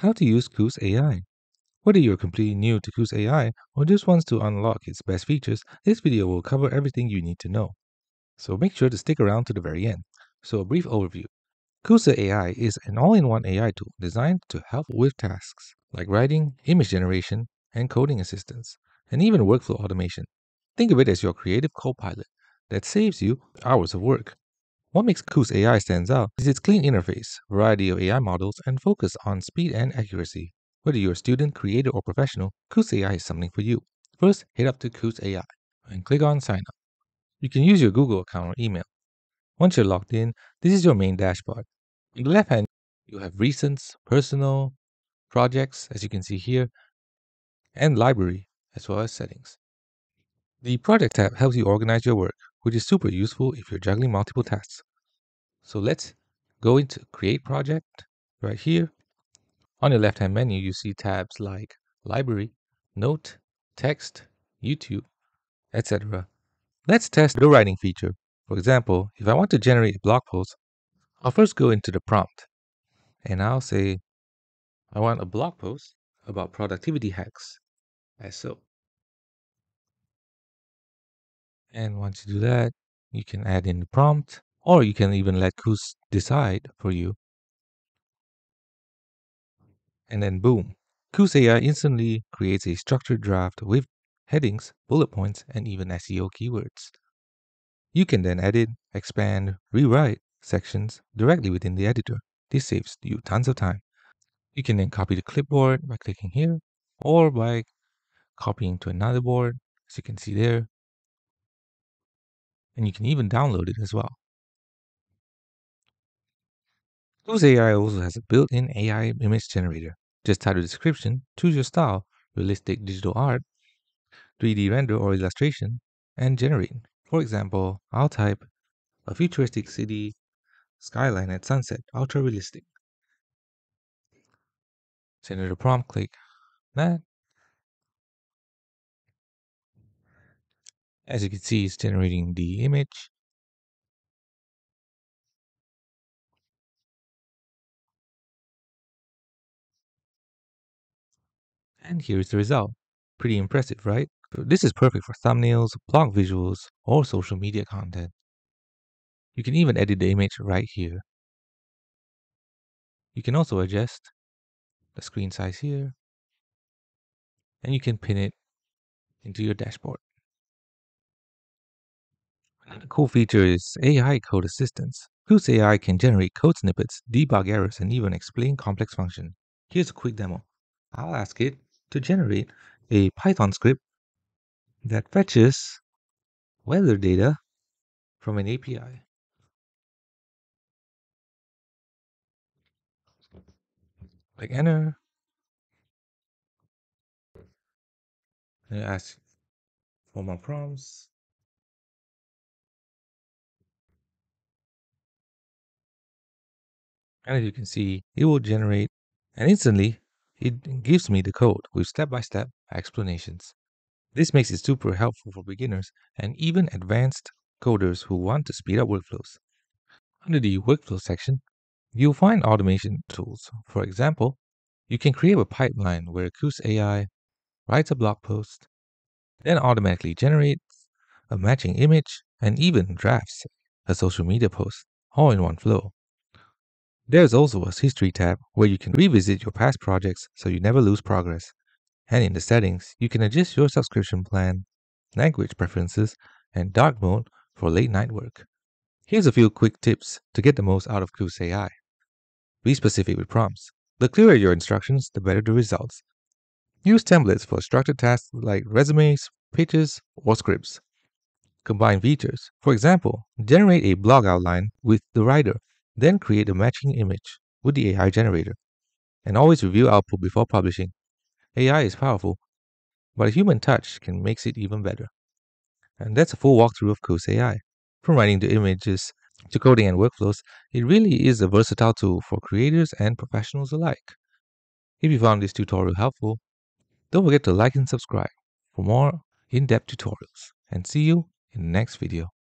How to use Kuse AI. Whether you're completely new to Kuse AI or just wants to unlock its best features, this video will cover everything you need to know. So make sure to stick around to the very end. So a brief overview. Kuse AI is an all-in-one AI tool designed to help with tasks like writing, image generation, and coding assistance, and even workflow automation. Think of it as your creative co-pilot that saves you hours of work. What makes Kuse AI stands out is its clean interface, variety of AI models, and focus on speed and accuracy. Whether you're a student, creator, or professional, Kuse AI is something for you. First, head up to Kuse AI and click on Sign Up. You can use your Google account or email. Once you're logged in, this is your main dashboard. On the left hand, you have recents, personal, projects, as you can see here, and library, as well as settings. The project tab helps you organize your work, which is super useful if you're juggling multiple tasks. So let's go into create project right here. On your left hand menu, you see tabs like library, note, text, YouTube, etc. Let's test the writing feature. For example, if I want to generate a blog post, I'll first go into the prompt and I'll say, I want a blog post about productivity hacks as so. And once you do that, you can add in the prompt or you can even let Kuse decide for you. And then boom, Kuse AI instantly creates a structured draft with headings, bullet points, and even SEO keywords. You can then edit, expand, rewrite sections directly within the editor. This saves you tons of time. You can then copy the clipboard by clicking here or by copying to another board, as you can see there. And you can even download it as well. Kuse AI also has a built-in AI image generator. Just type the description, choose your style, realistic digital art, 3D render or illustration, and generate. For example, I'll type a futuristic city skyline at sunset, ultra realistic. Send it a prompt, click that. As you can see, it's generating the image. And here's the result. Pretty impressive, right? This is perfect for thumbnails, blog visuals, or social media content. You can even edit the image right here. You can also adjust the screen size here, and you can pin it into your dashboard. Another cool feature is AI code assistance. Kuse AI can generate code snippets, debug errors, and even explain complex functions. Here's a quick demo. I'll ask it to generate a Python script that fetches weather data from an API. Click enter. And ask for more prompts. And as you can see, it will generate and instantly it gives me the code with step-by-step -step explanations. This makes it super helpful for beginners and even advanced coders who want to speed up workflows. Under the workflow section, you'll find automation tools. For example, you can create a pipeline where Kuse AI writes a blog post, then automatically generates a matching image and even drafts a social media post all in one flow. There's also a history tab where you can revisit your past projects so you never lose progress. And in the settings, you can adjust your subscription plan, language preferences, and dark mode for late night work. Here's a few quick tips to get the most out of Kuse AI. Be specific with prompts. The clearer your instructions, the better the results. Use templates for structured tasks like resumes, pitches, or scripts. Combine features. For example, generate a blog outline with the writer then create a matching image with the AI generator. And always review output before publishing. AI is powerful, but a human touch can make it even better. And that's a full walkthrough of Kuse AI. From writing to images to coding and workflows, it really is a versatile tool for creators and professionals alike. If you found this tutorial helpful, don't forget to like and subscribe for more in-depth tutorials. And see you in the next video.